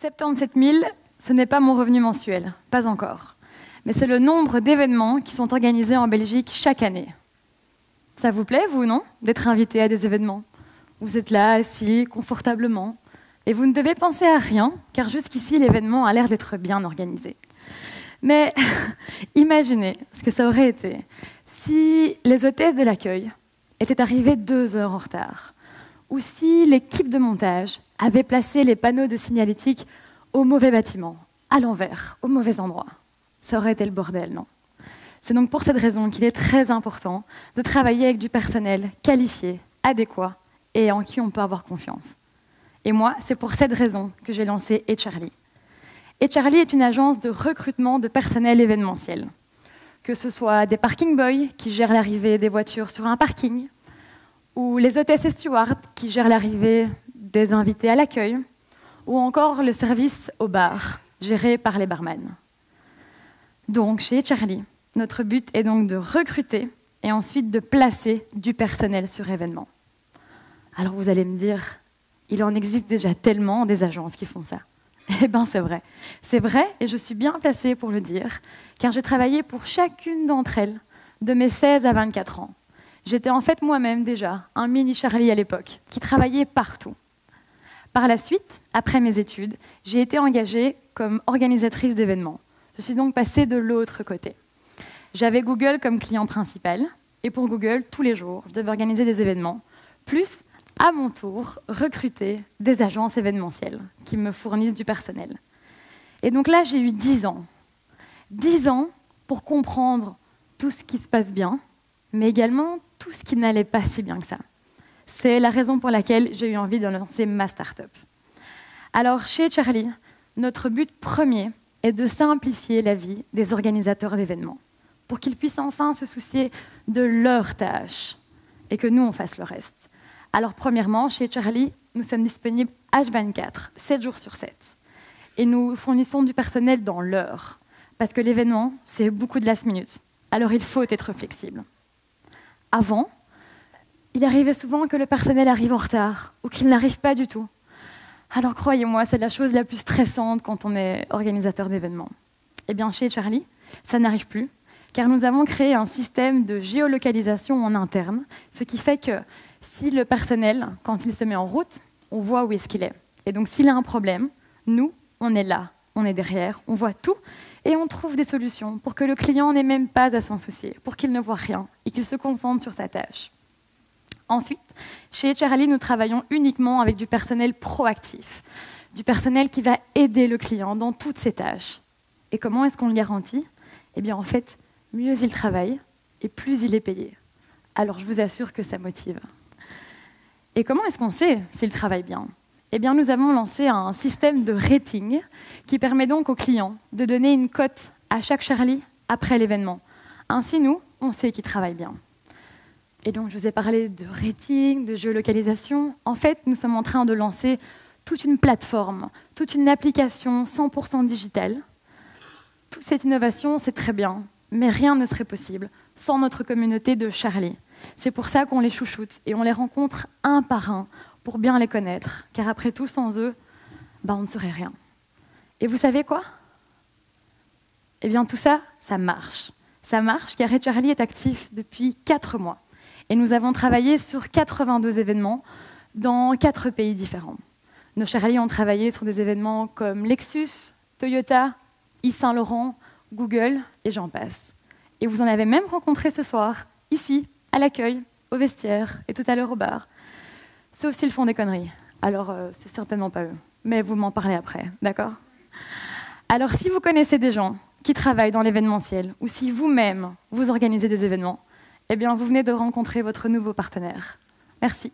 77 000, ce n'est pas mon revenu mensuel, pas encore. Mais c'est le nombre d'événements qui sont organisés en Belgique chaque année. Ça vous plaît, vous, non D'être invité à des événements? Vous êtes là, assis, confortablement. Et vous ne devez penser à rien, car jusqu'ici, l'événement a l'air d'être bien organisé. Mais imaginez ce que ça aurait été si les hôtesses de l'accueil étaient arrivées deux heures en retard, ou si l'équipe de montage avait placé les panneaux de signalétique au mauvais bâtiment, à l'envers, au mauvais endroit. Ça aurait été le bordel, non? C'est donc pour cette raison qu'il est très important de travailler avec du personnel qualifié, adéquat et en qui on peut avoir confiance. Et moi, c'est pour cette raison que j'ai lancé eCharlie. eCharlie est une agence de recrutement de personnel événementiel. Que ce soit des parking boys qui gèrent l'arrivée des voitures sur un parking, ou les hôtesses et stewards qui gèrent l'arrivée des invités à l'accueil, ou encore le service au bar, géré par les barman. Donc, chez Charlie, notre but est donc de recruter et ensuite de placer du personnel sur événement. Alors vous allez me dire, il en existe déjà tellement des agences qui font ça. Eh bien, c'est vrai. C'est vrai, et je suis bien placée pour le dire, car j'ai travaillé pour chacune d'entre elles de mes 16 à 24 ans. J'étais en fait moi-même déjà un mini Charlie à l'époque, qui travaillait partout. Par la suite, après mes études, j'ai été engagée comme organisatrice d'événements. Je suis donc passée de l'autre côté. J'avais Google comme client principal, et pour Google, tous les jours, je devais organiser des événements, plus, à mon tour, recruter des agences événementielles qui me fournissent du personnel. Et donc là, j'ai eu 10 ans. 10 ans pour comprendre tout ce qui se passe bien, mais également tout ce qui n'allait pas si bien que ça. C'est la raison pour laquelle j'ai eu envie de lancer ma start-up. Alors, chez Charlie, notre but premier est de simplifier la vie des organisateurs d'événements pour qu'ils puissent enfin se soucier de leurs tâches et que nous, on fasse le reste. Alors, premièrement, chez Charlie, nous sommes disponibles H24, 7 jours sur 7. Et nous fournissons du personnel dans l'heure, parce que l'événement, c'est beaucoup de last minute. Alors, il faut être flexible. Avant, il arrivait souvent que le personnel arrive en retard ou qu'il n'arrive pas du tout. Alors croyez-moi, c'est la chose la plus stressante quand on est organisateur d'événements. Eh bien, chez Charlie, ça n'arrive plus, car nous avons créé un système de géolocalisation en interne, ce qui fait que si le personnel, quand il se met en route, on voit où est-ce qu'il est. Et donc s'il a un problème, nous, on est là, on est derrière, on voit tout, et on trouve des solutions pour que le client n'ait même pas à s'en soucier, pour qu'il ne voit rien et qu'il se concentre sur sa tâche. Ensuite, chez Charlie, nous travaillons uniquement avec du personnel proactif, du personnel qui va aider le client dans toutes ses tâches. Et comment est-ce qu'on le garantit? Eh bien, en fait, mieux il travaille et plus il est payé. Alors, je vous assure que ça motive. Et comment est-ce qu'on sait s'il travaille bien? Eh bien, nous avons lancé un système de rating qui permet donc aux clients de donner une cote à chaque Charlie après l'événement. Ainsi, nous, on sait qu'il travaille bien. Et donc, je vous ai parlé de rating, de géolocalisation. En fait, nous sommes en train de lancer toute une plateforme, toute une application 100% digitale. Toute cette innovation, c'est très bien, mais rien ne serait possible sans notre communauté de Charlie. C'est pour ça qu'on les chouchoute et on les rencontre un par un pour bien les connaître, car après tout, sans eux, bah, on ne serait rien. Et vous savez quoi? Eh bien, tout ça, ça marche. Ça marche car Charlie est actif depuis quatre mois. Et nous avons travaillé sur 82 événements dans quatre pays différents. Nos chers ont travaillé sur des événements comme Lexus, Toyota, Yves Saint Laurent, Google et j'en passe. Et vous en avez même rencontré ce soir, ici, à l'accueil, au vestiaire et tout à l'heure au bar. Sauf s'ils font des conneries. Alors, euh, c'est certainement pas eux. Mais vous m'en parlez après, d'accord? Alors, si vous connaissez des gens qui travaillent dans l'événementiel, ou si vous-même vous organisez des événements, eh bien, vous venez de rencontrer votre nouveau partenaire. Merci.